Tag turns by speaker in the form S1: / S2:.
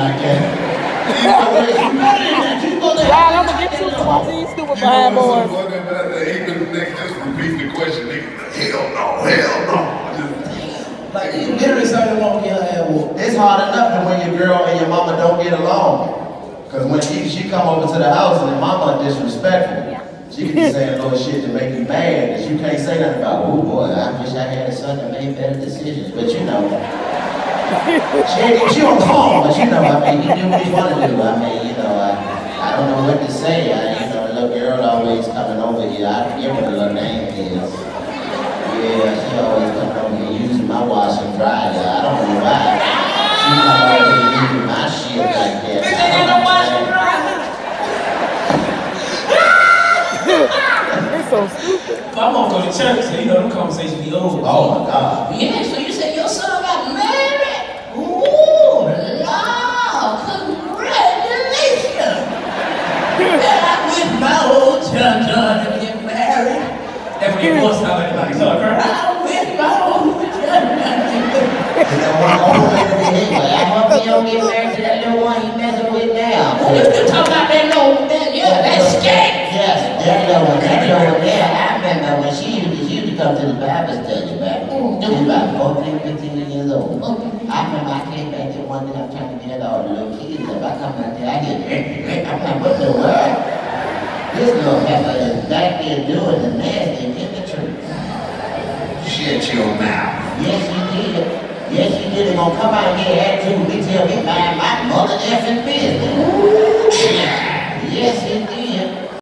S1: like that. You know, you better than that. You go there.
S2: Y'all, I'm gonna get you for watching these stupid behind boys.
S3: Even nigga just repeat the question, nigga. Hell no, hell no.
S1: Like, you literally started won't get her ass whooped. It's hard enough when your girl and your mama don't get along. Cause when she, she come over to the house and the mama disrespectful, she can be saying little shit to make you mad that you can't say nothing about. Oh boy, I wish I had a son that made better decisions. But you know, she, she don't call, but you know, I mean, he do what he wanna do. I mean, you know, I, I don't know what to say. I, you know, the little girl always coming over here. I forget what the little name is. Yeah, she always coming over here using my wash and dryer. I don't know why. She come over here using my shit like that.
S4: Bitch,
S1: I
S4: ain't no wash and
S1: understand.
S2: It's so stupid.
S4: I'm gonna go to church, so you know them conversations be over.
S1: Oh my God.
S5: Yeah, so you said your son got married? Ooh, Lord, congratulations! and I wish my old John John to get married.
S4: That's when your voice sound like like so,
S5: I John John to get
S1: You? Old lady behave like I hope he don't get married to that little one he messing with now.
S5: You talk about that little, that, yeah, that's skank.
S1: Yes, that little one, that there. I remember when she used to, come to the right? She was about 14, 15 years old. I remember I came back there one day, I'm trying to get all the little kids up. I come back there, I get, I'm like, what the world? This little heifer is back there doing the nasty in the church.
S3: Shut your mouth.
S1: Yes, you did. Yes, you did. They're gonna come out here and attitude. We tell me mind my mother effing business. Yes, he did.